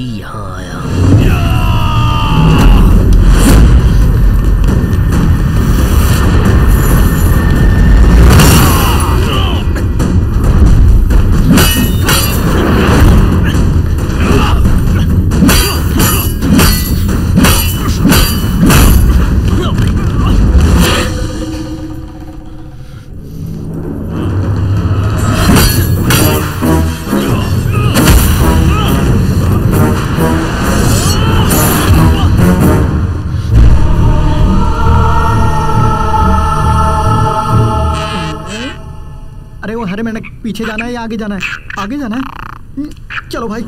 ही यहाँ आया पीछे जाना है या आगे जाना है? आगे जाना है? हम्म, चलो भाई।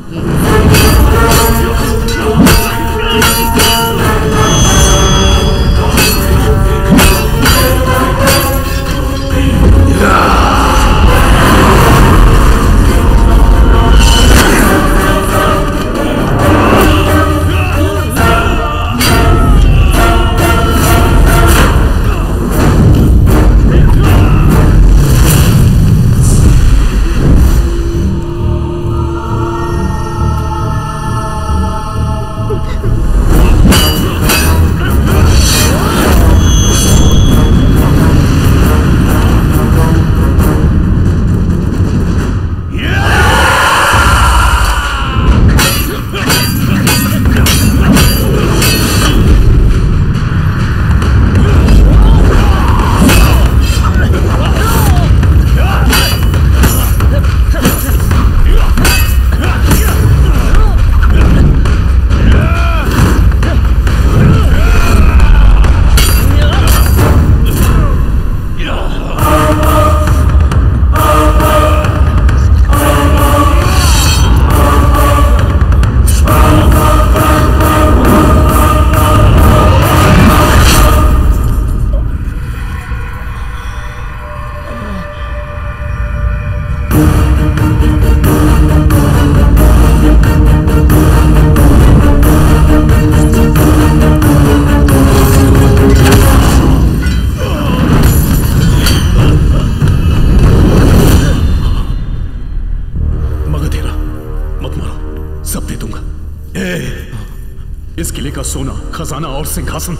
किले का सोना, खजाना और सिंहासन।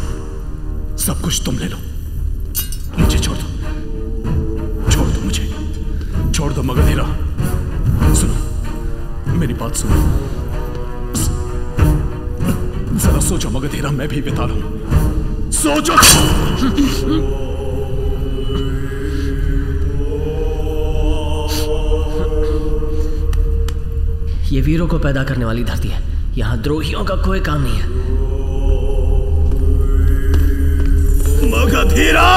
सब कुछ तुम ले लो। मुझे छोड़ दो। छोड़ दो मुझे। छोड़ दो मगधेरा सुनो, मेरी बात सुनो। जरा सोचो मगधेरा मैं भी बिता लूँ सोचो। ये वीरों को पैदा करने वाली धरती है। यहाँ द्रोहियों का कोई काम नहीं है। मगधीरा!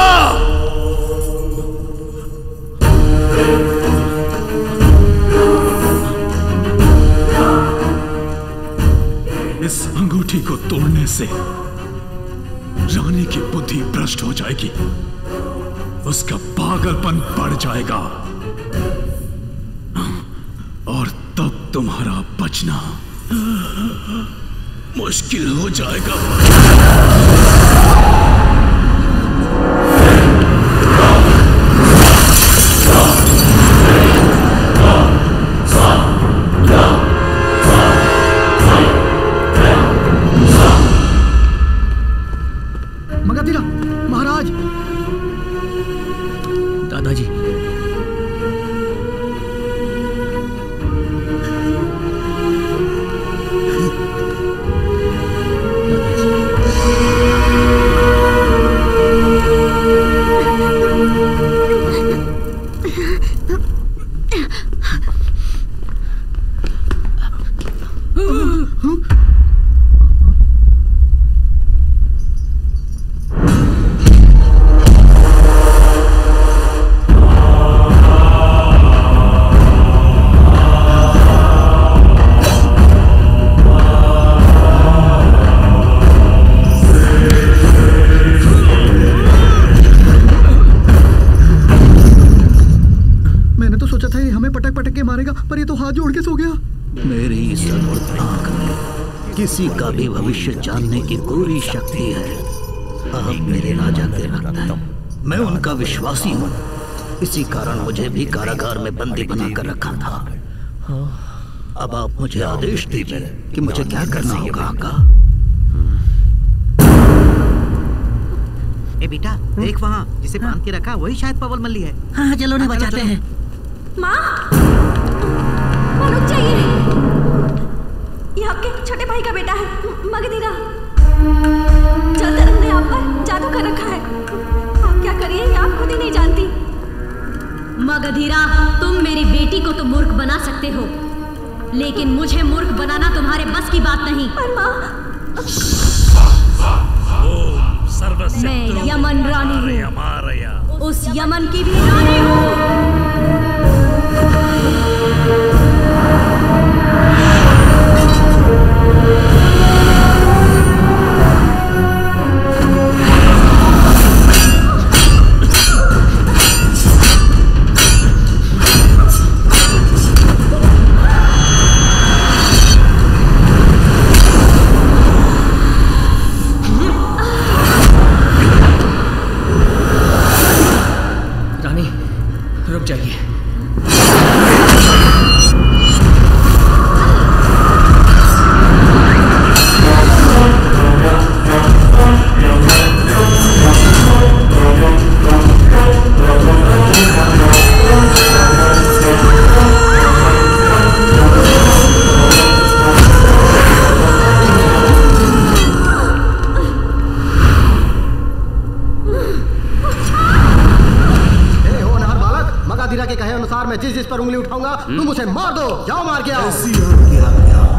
इस अंगूठी को तोड़ने से रानी की बुद्धि भ्रष्ट हो जाएगी। उसका पागलपन बढ़ जाएगा। और तब तुम्हारा बचना। मुश्किल हो जाएगा। किसी का भी भविष्य जानने की पूरी शक्ति है। अब मेरे राजा के रक्त है। मैं उनका विश्वासी हूँ। इसी कारण मुझे भी कारागार में बंदी बनाकर रखा था। अब आप मुझे आदेश दीजिए कि मुझे क्या करना होगा आका। ए बेटा देख वहाँ जिसे बाँध के रखा वही शायद पवल मल्ली है हाँ चलो ना बचाते हैं। माँ जाइए। ये आपके छोटे भाई का बेटा है मगधीरा जल धर्म ने आप पर जादू कर रखा है। आप क्या करिए ये आप खुद ही नहीं जानती। मगधीरा तुम मेरी बेटी को तो मूर्ख बना सकते हो लेकिन मुझे मूर्ख बनाना तुम्हारे बस की बात नहीं। पर माँ मैं यमन रानी हूँ। उस यमन की भी रानी हूँ। रुक मैं जिस जिस पर उंगली उठाऊँगा तुम उसे मार दो। जाओ मार के आओ।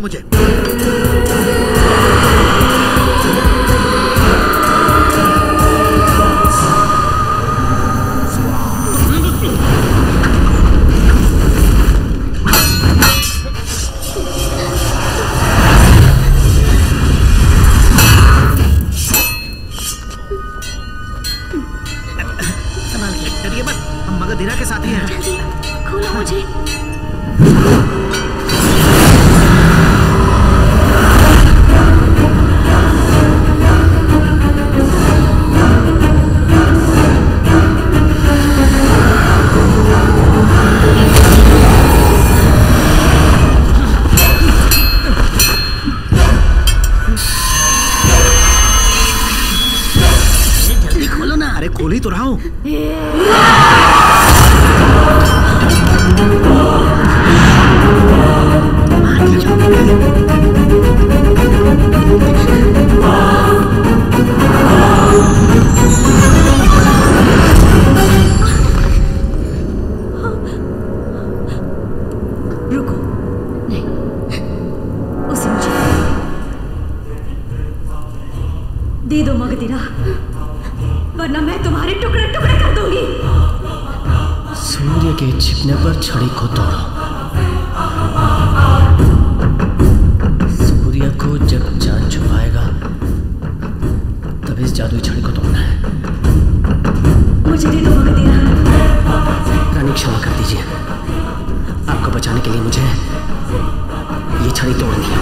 उठा मुझे। संभाल के डरिए मत। हम मगधीरा के साथी हैं। खोलो मुझे। अरे खोल तो रहा हूँ। रुको। दे दो मगधीरा वरना मैं तुम्हारे टुकड़े टुकड़े कर दूँगी। सूर्य के छिपने पर छड़ी को तोड़ो। सूर्य को जब चाँद छुपाएगा तब इस जादुई छड़ी को तोड़ना है। मुझे दे दो मगधीरा रानी क्षमा कर दीजिए। आपको बचाने के लिए मुझे ये छड़ी तोड़नी होगी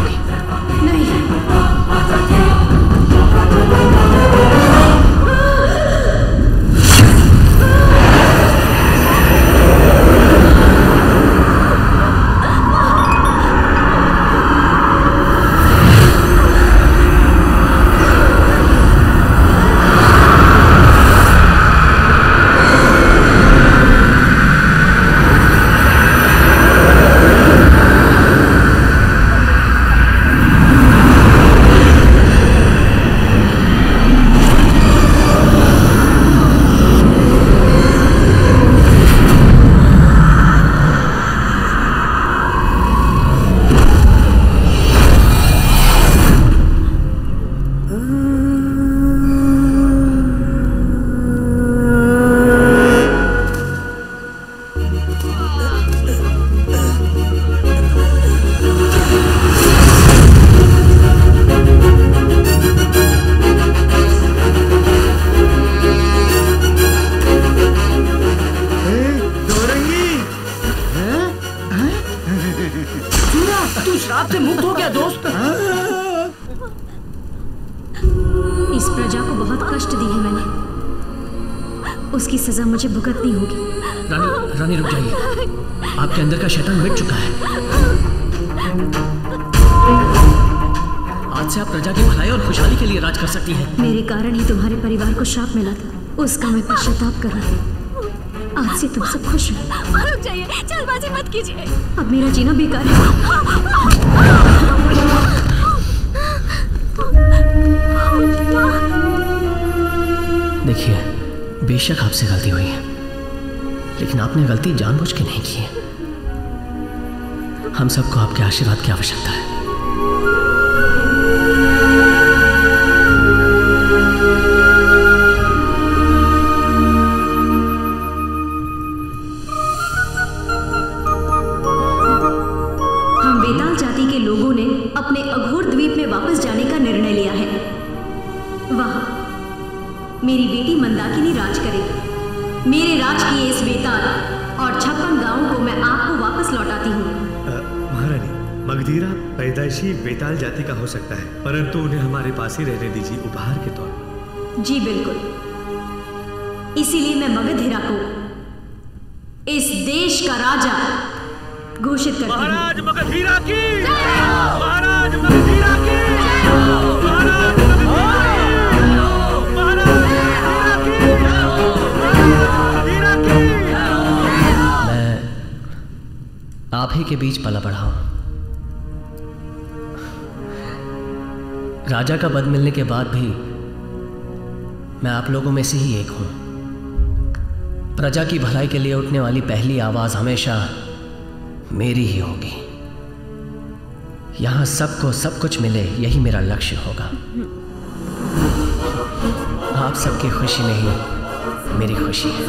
का शैतान मिट चुका है। आज से आप प्रजा की भलाई और खुशहाली के लिए राज कर सकती हैं। मेरे कारण ही तुम्हारे परिवार को श्राप मिला था। उसका मैं पश्चाताप कर रही हूँ। आज से तुम सब खुश हो। जाइए जल्दबाजी मत कीजिए। अब मेरा जीना बेकार है। देखिए बेशक आपसे गलती हुई है लेकिन आपने गलती जानबूझ के नहीं की है। हम सबको आपके आशीर्वाद की आवश्यकता है। हम बेताल जाति के लोगों ने अपने अघोर द्वीप में वापस जाने का निर्णय लिया है। वहाँ, मेरी बेटी मंदाकिनी राज करेगी। मेरे राज किए इस बेताल और छप्पन गाँवों को मैं आपको वापस लौटाती हूँ। मगधीरा पैदाइशी बेताल जाति का हो सकता है परंतु उन्हें हमारे पास ही रहने दीजिए उपहार के तौर पर। जी बिल्कुल। इसीलिए मैं मगधीरा को इस देश का राजा घोषित करती हूँ। महाराज मगधीरा की! महाराज मगधीरा की! महाराज आप ही के बीच पला बढ़ा हूँ राजा का पद मिलने के बाद भी मैं आप लोगों में से ही एक हूँ। प्रजा की भलाई के लिए उठने वाली पहली आवाज़ हमेशा मेरी ही होगी। यहाँ सबको सब कुछ मिले, यही मेरा लक्ष्य होगा। आप सबकी खुशी में ही मेरी खुशी है।